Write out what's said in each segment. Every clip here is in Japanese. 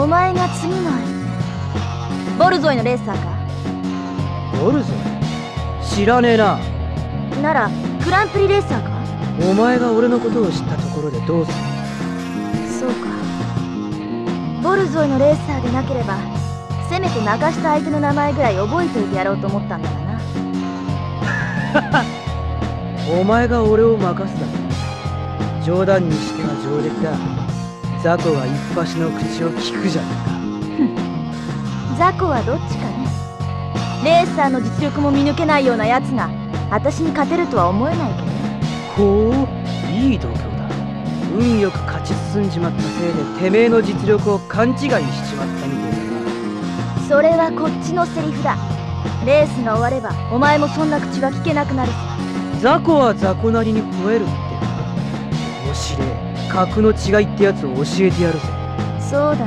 ボルゾイのレーサーか。ボルゾイ？知らねえな。ならグランプリレーサーか。お前が俺のことを知ったところでどうする？そうか。ボルゾイのレーサーでなければせめて泣かした相手の名前ぐらい覚えておいてやろうと思ったんだがな。お前が俺を任すだ。冗談にしては上出来だ雑魚が一発の口を聞くじゃねえか。雑魚はどっちかね。レーサーの実力も見抜けないようなやつが私に勝てるとは思えないけどほういい度胸だ。運よく勝ち進んじまったせいでてめえの実力を勘違いしちまったみてえだな。それはこっちのセリフだ。レースが終わればお前もそんな口は聞けなくなるさ。雑魚は雑魚なりに吠える。って面白え格の違いってやつを教えてやるぜ。そうだな。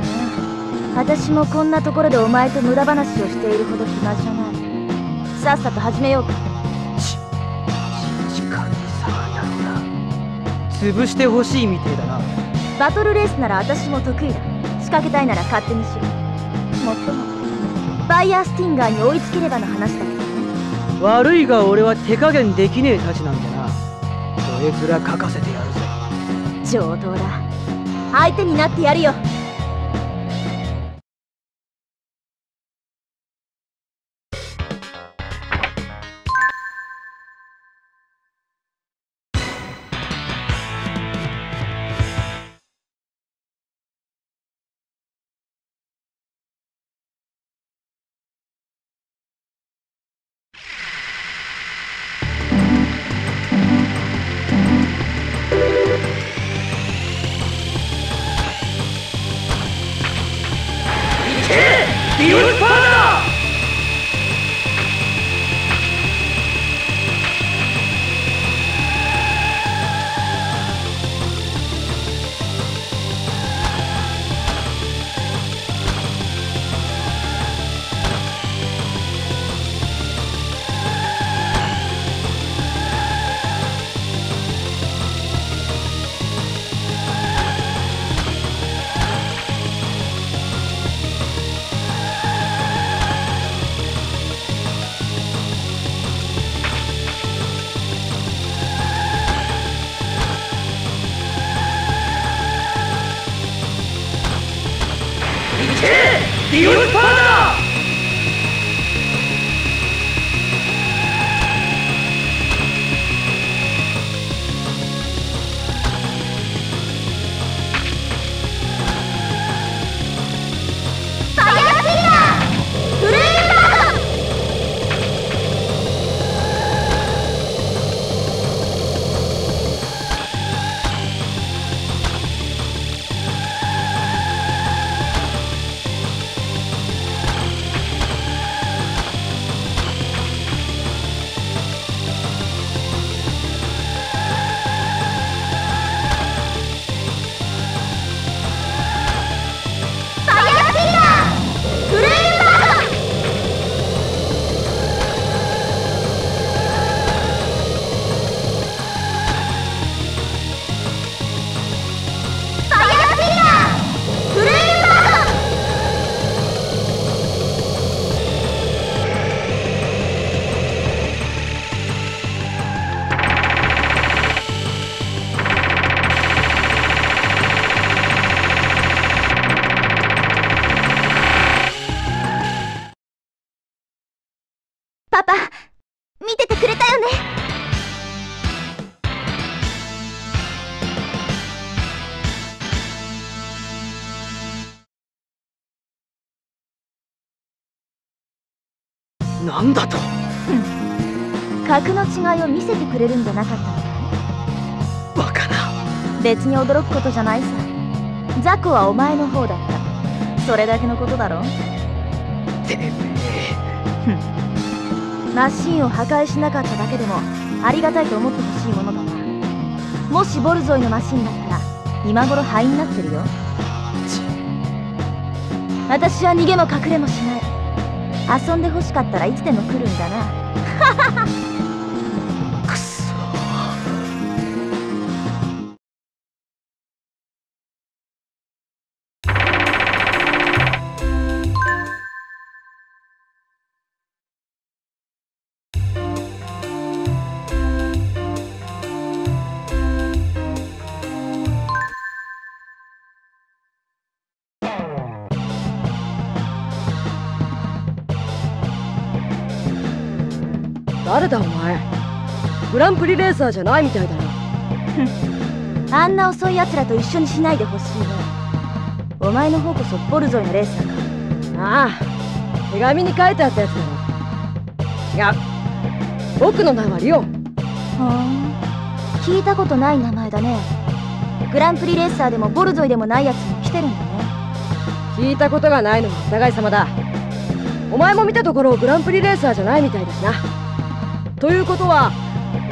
私もこんなところでお前と無駄話をしているほど暇じゃない。さっさと始めようか。ちちかにさやろうな。潰してほしいみてえだな。バトルレースなら私も得意だ。仕掛けたいなら勝手にしろもっともバイヤースティンガーに追いつければの話だ悪いが俺は手加減できねえたちなんでな。そえ面書かせて上等だ。相手になってやるよ。Beautiful. ディオスパーダなんだと。格の違いを見せてくれるんじゃなかったのかいバカな。別に驚くことじゃないさ。ザコはお前の方だった。それだけのことだろ？てめえ。マシンを破壊しなかっただけでもありがたいと思ってほしいものだな。もしボルゾイのマシンだったら今頃灰になってるよ。私は逃げも隠れもしない遊んでほしかったらいつでも来るんだな。誰だお前。グランプリレーサーじゃないみたいだな あんな遅い奴らと一緒にしないでほしいねお前の方こそボルゾイのレーサーか。ああ手紙に書いてあったやつだろ。違う僕の名はリオン。ふん聞いたことない名前だね。グランプリレーサーでもボルゾイでもないやつも来てるんだね。聞いたことがないのはお互い様だ。お前も見たところグランプリレーサーじゃないみたいだしなということは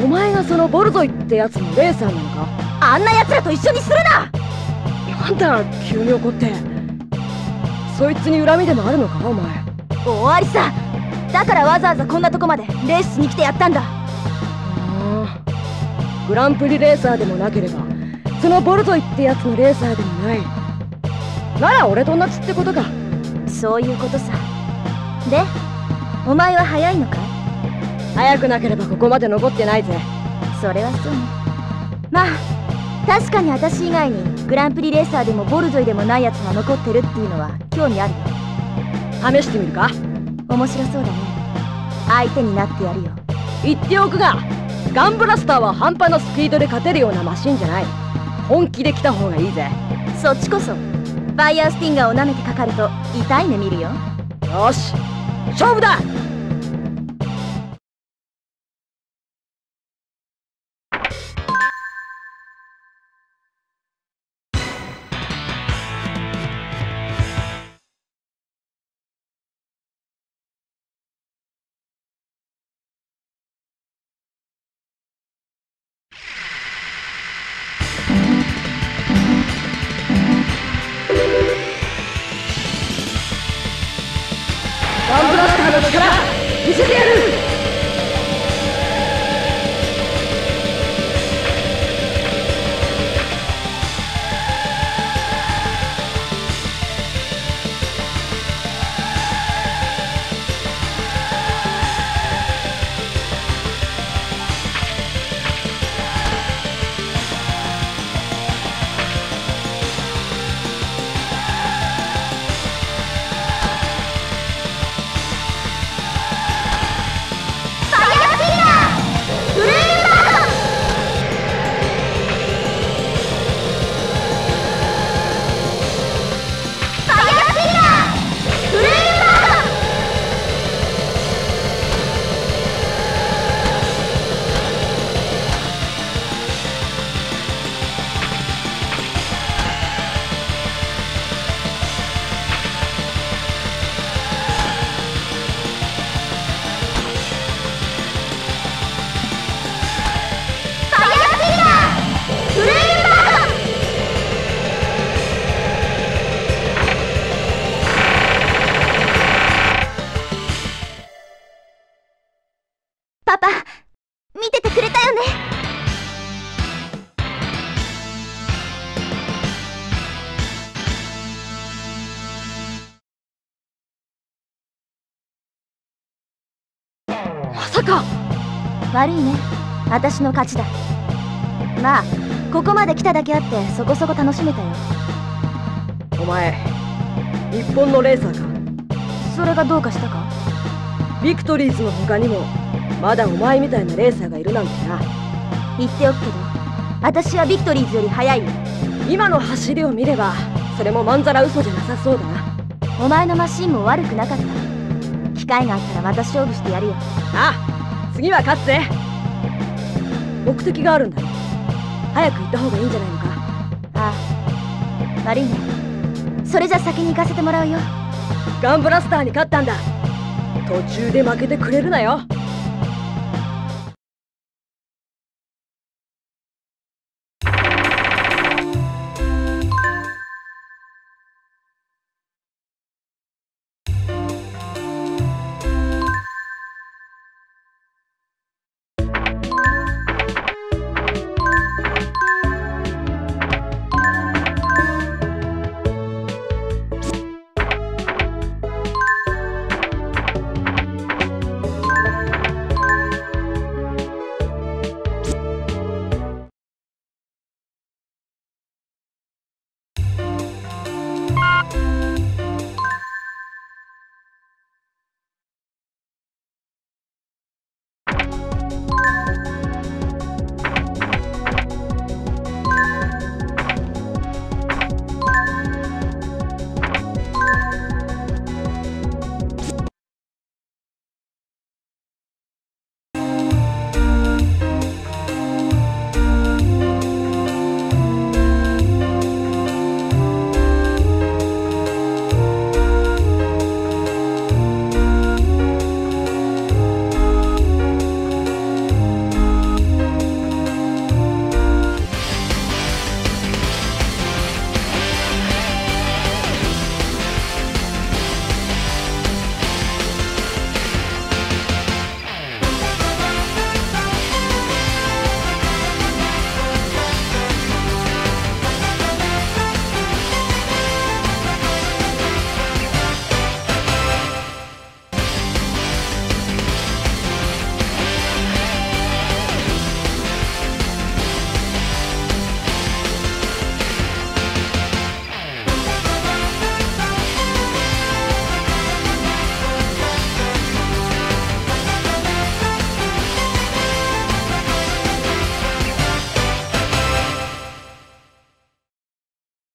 お前がそのボルゾイってやつのレーサーなのか？あんな奴らと一緒にするな！なんだ急に怒ってそいつに恨みでもあるのか？お前。終わりさ！だからわざわざこんなとこまでレースに来てやったんだ。うんグランプリレーサーでもなければそのボルゾイってやつのレーサーでもない。なら俺と同じってことか。そういうことさ。でお前は早いのか？い早くなければここまで残ってないぜ。それはそうね。まあ確かに私以外にグランプリレーサーでもボルゾイでもないやつが残ってるっていうのは興味あるよ。試してみるか？面白そうだね。相手になってやるよ。言っておくがガンブラスターは半端なスピードで勝てるようなマシンじゃない。本気で来た方がいいぜ。そっちこそファイヤースティンガーを舐めてかかると痛い目見るよ。よし勝負だ見せか。悪いね。私の勝ちだ。まあここまで来ただけあってそこそこ楽しめたよ。お前日本のレーサーか？それがどうかしたか？ビクトリーズの他にもまだお前みたいなレーサーがいるなんてな。言っておくけど私はビクトリーズより速いよ。今の走りを見ればそれもまんざら嘘じゃなさそうだな。お前のマシンも悪くなかった機会があったらまた勝負してやるよ。ああ次は勝つぜ。目的があるんだろ早く行った方がいいんじゃないのか。ああ悪いね。それじゃ先に行かせてもらうよ。ガンブラスターに勝ったんだ。途中で負けてくれるなよ